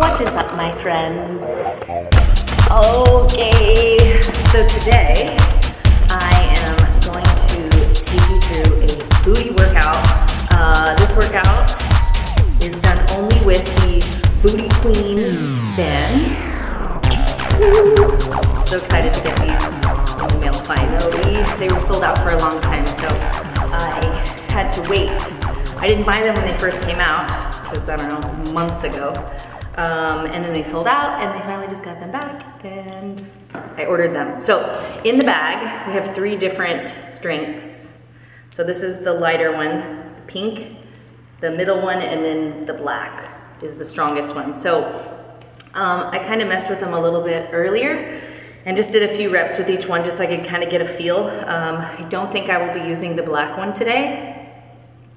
What is up, my friends? Okay, so today I am going to take you through a booty workout. Uh, this workout is done only with the Booty Queen bands. So excited to get these in the mail finally. They were sold out for a long time, so I had to wait. I didn't buy them when they first came out, was, I don't know, months ago. Um, and then they sold out and they finally just got them back and I ordered them. So in the bag, we have three different strengths. So this is the lighter one, the pink, the middle one, and then the black is the strongest one. So um, I kind of messed with them a little bit earlier and just did a few reps with each one just so I could kind of get a feel. Um, I don't think I will be using the black one today.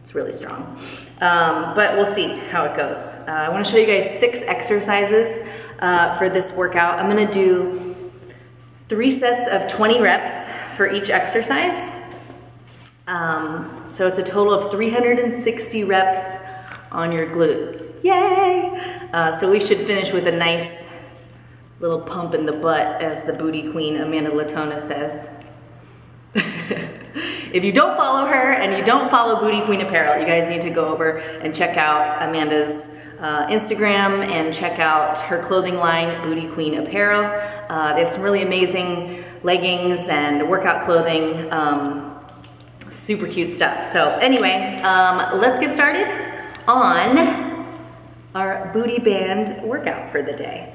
It's really strong. Um, but we'll see how it goes. Uh, I wanna show you guys six exercises uh, for this workout. I'm gonna do three sets of 20 reps for each exercise. Um, so it's a total of 360 reps on your glutes. Yay! Uh, so we should finish with a nice little pump in the butt, as the booty queen Amanda Latona says. if you don't follow her and you don't follow Booty Queen Apparel, you guys need to go over and check out Amanda's uh, Instagram and check out her clothing line, Booty Queen Apparel. Uh, they have some really amazing leggings and workout clothing. Um, super cute stuff. So anyway, um, let's get started on our booty band workout for the day.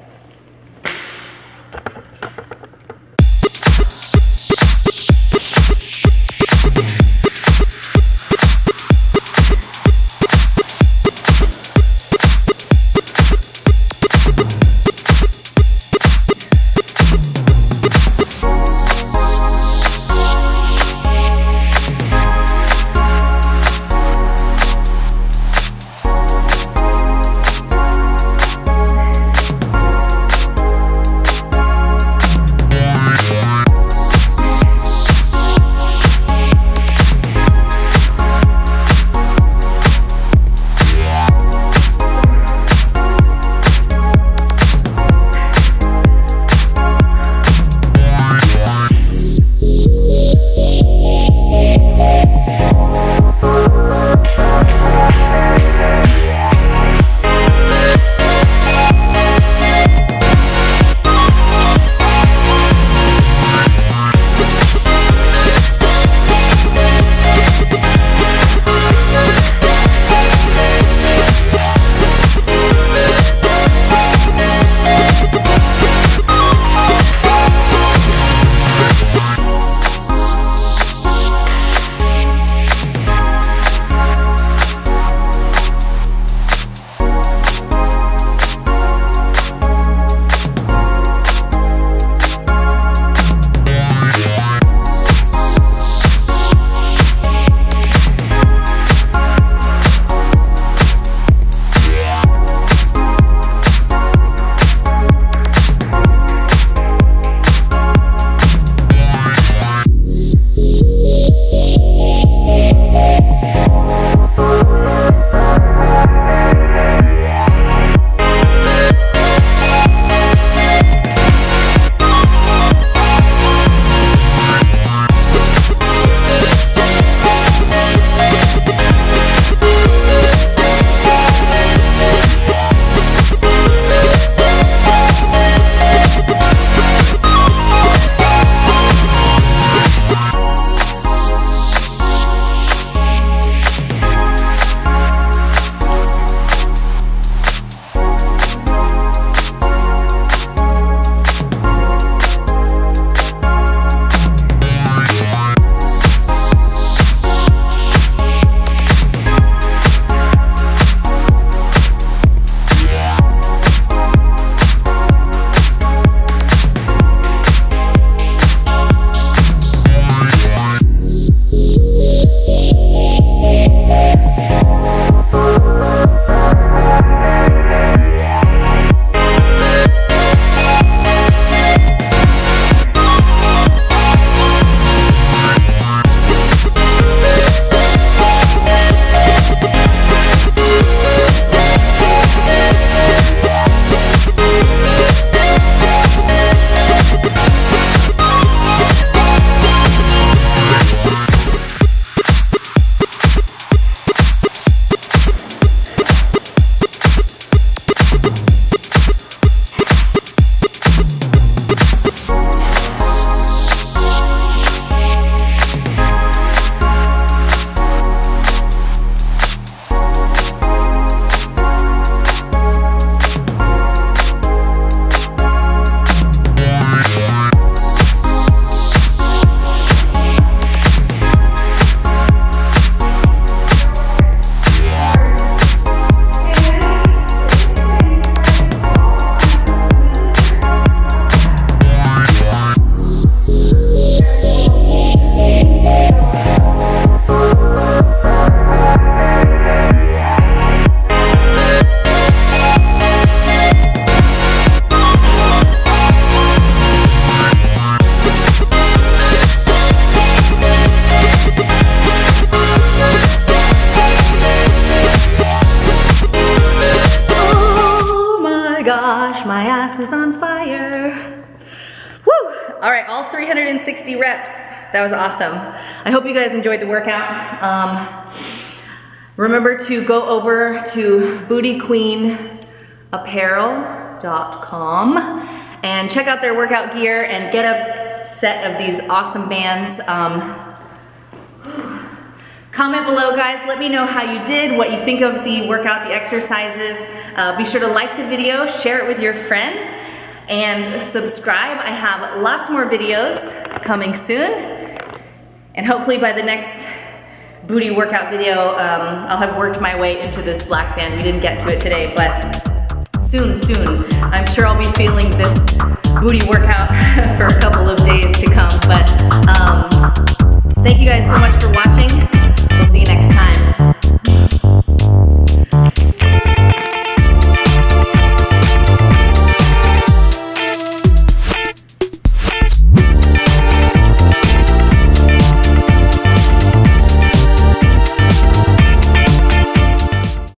gosh, my ass is on fire. Woo! All right, all 360 reps. That was awesome. I hope you guys enjoyed the workout. Um, remember to go over to bootyqueenapparel.com and check out their workout gear and get a set of these awesome bands. Um, Comment below guys, let me know how you did, what you think of the workout, the exercises. Uh, be sure to like the video, share it with your friends, and subscribe. I have lots more videos coming soon. And hopefully by the next booty workout video, um, I'll have worked my way into this black band. We didn't get to it today, but soon, soon. I'm sure I'll be feeling this booty workout for a couple of days to come. But um, thank you guys so much for watching.